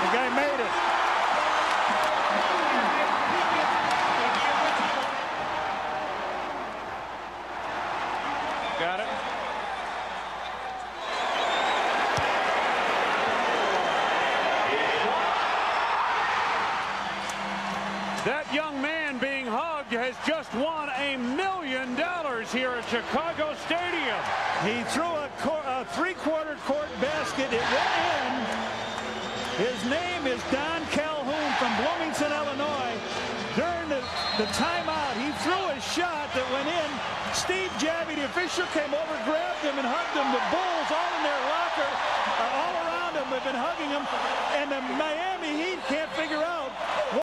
The guy made it. Got it. That young man being hugged has just won a million dollars here at Chicago Stadium. He threw a, a three-quarter court basket. It went in. His name is Don Calhoun from Bloomington, Illinois. During the, the timeout, he threw a shot that went in. Steve Javie, the official, came over, grabbed him, and hugged him. The Bulls all in their locker, uh, all around him, have been hugging him.